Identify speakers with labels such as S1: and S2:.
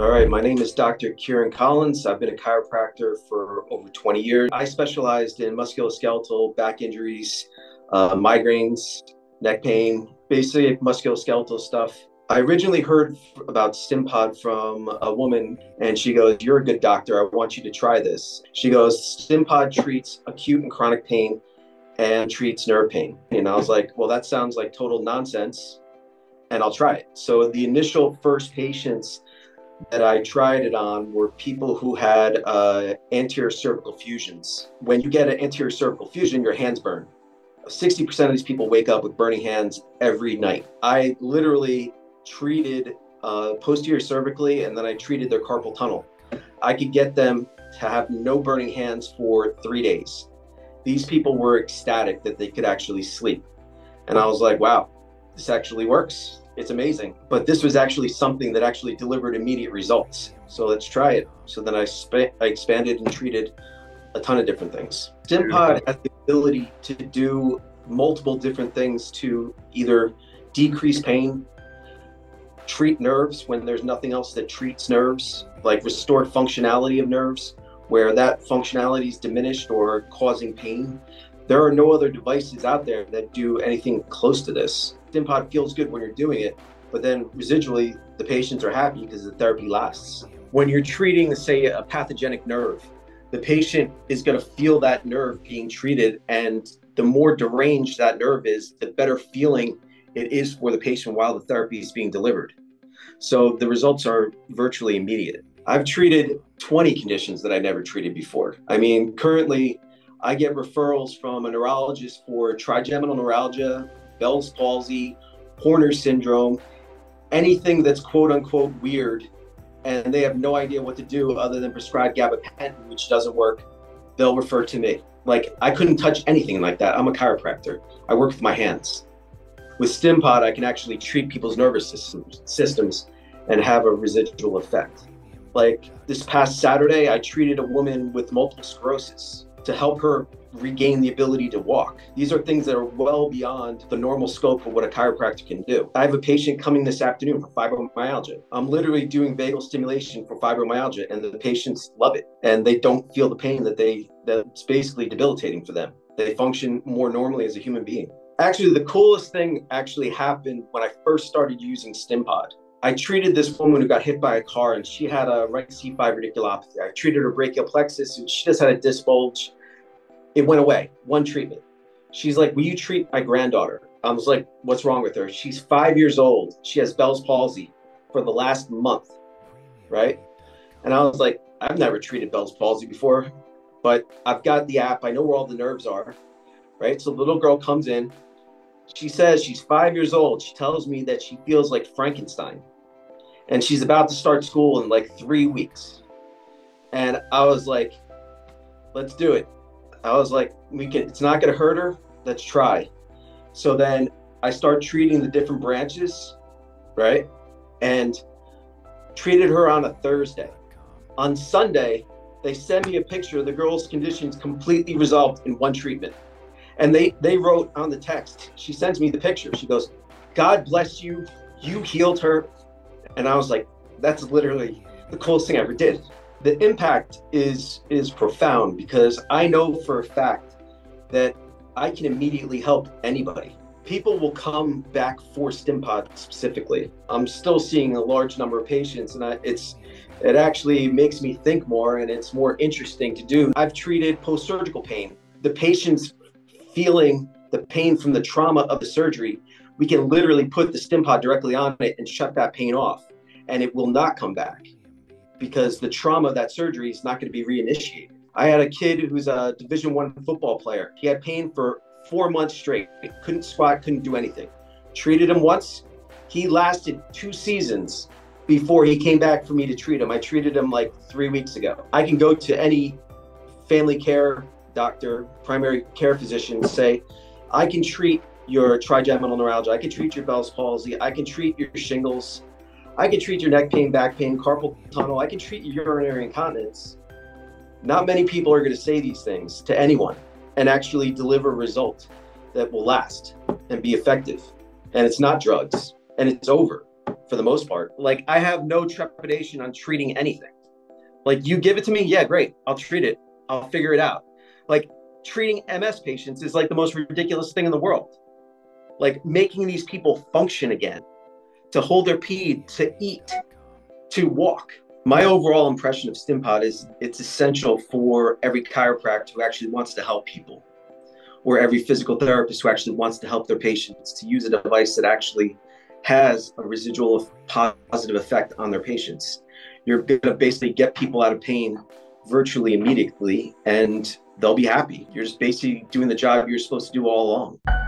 S1: All right, my name is Dr. Kieran Collins. I've been a chiropractor for over 20 years. I specialized in musculoskeletal back injuries, uh, migraines, neck pain, basic musculoskeletal stuff. I originally heard about StimPod from a woman, and she goes, You're a good doctor. I want you to try this. She goes, StimPod treats acute and chronic pain and treats nerve pain. And I was like, Well, that sounds like total nonsense, and I'll try it. So the initial first patients that I tried it on were people who had uh, anterior cervical fusions. When you get an anterior cervical fusion, your hands burn. 60% of these people wake up with burning hands every night. I literally treated uh, posterior cervically and then I treated their carpal tunnel. I could get them to have no burning hands for three days. These people were ecstatic that they could actually sleep. And I was like, wow, this actually works. It's amazing. But this was actually something that actually delivered immediate results. So let's try it. So then I, sp- I expanded and treated a ton of different things. StimPod has the ability to do multiple different things to either decrease pain, treat nerves when there's nothing else that treats nerves, like restore functionality of nerves, where that functionality is diminished or causing pain. There are no other devices out there that do anything close to this. StimPod feels good when you're doing it, but then residually, the patients are happy because the therapy lasts. When you're treating, say, a pathogenic nerve, the patient is going to feel that nerve being treated, and the more deranged that nerve is, the better feeling it is for the patient while the therapy is being delivered. So the results are virtually immediate. I've treated 20 conditions that I never treated before. I mean, currently, I get referrals from a neurologist for trigeminal neuralgia, Bell's palsy, Horner syndrome, anything that's quote unquote weird, and they have no idea what to do other than prescribe gabapentin, which doesn't work. They'll refer to me. Like I couldn't touch anything like that. I'm a chiropractor. I work with my hands. With StimPod, I can actually treat people's nervous systems, systems and have a residual effect. Like this past Saturday, I treated a woman with multiple sclerosis to help her regain the ability to walk. These are things that are well beyond the normal scope of what a chiropractor can do. I have a patient coming this afternoon for fibromyalgia. I'm literally doing vagal stimulation for fibromyalgia and the patients love it and they don't feel the pain that they that's basically debilitating for them. They function more normally as a human being. Actually, the coolest thing actually happened when I first started using StimPod. I treated this woman who got hit by a car and she had a right C5 radiculopathy. I treated her brachial plexus and she just had a disc bulge. It went away, one treatment. She's like, Will you treat my granddaughter? I was like, What's wrong with her? She's five years old. She has Bell's palsy for the last month, right? And I was like, I've never treated Bell's palsy before, but I've got the app. I know where all the nerves are, right? So the little girl comes in, she says she's five years old. She tells me that she feels like Frankenstein and she's about to start school in like three weeks. And I was like, let's do it. I was like, we can, it's not going to hurt her. Let's try. So then I start treating the different branches, right? And treated her on a Thursday. On Sunday, they send me a picture. Of the girl's conditions completely resolved in one treatment. And they they wrote on the text. She sends me the picture. She goes, "God bless you. You healed her." And I was like, "That's literally the coolest thing I ever did." The impact is is profound because I know for a fact that I can immediately help anybody. People will come back for StimPod specifically. I'm still seeing a large number of patients, and I, it's it actually makes me think more, and it's more interesting to do. I've treated post-surgical pain. The patients feeling the pain from the trauma of the surgery, we can literally put the StimPod directly on it and shut that pain off, and it will not come back because the trauma of that surgery is not going to be reinitiated. I had a kid who's a Division One football player. He had pain for four months straight. Couldn't squat, couldn't do anything. Treated him once. He lasted two seasons before he came back for me to treat him. I treated him like three weeks ago. I can go to any family care doctor, primary care physician say, I can treat your trigeminal neuralgia, I can treat your Bell's palsy, I can treat your shingles, I can treat your neck pain, back pain, carpal tunnel, I can treat your urinary incontinence. Not many people are going to say these things to anyone and actually deliver a result that will last and be effective. And it's not drugs and it's over for the most part. Like I have no trepidation on treating anything. Like you give it to me, yeah, great. I'll treat it. I'll figure it out. Like treating MS patients is like the most ridiculous thing in the world. Like making these people function again, to hold their pee, to eat, to walk. My overall impression of StimPod is it's essential for every chiropractor who actually wants to help people, or every physical therapist who actually wants to help their patients to use a device that actually has a residual positive effect on their patients. You're going to basically get people out of pain virtually immediately and they'll be happy. You're just basically doing the job you're supposed to do all along.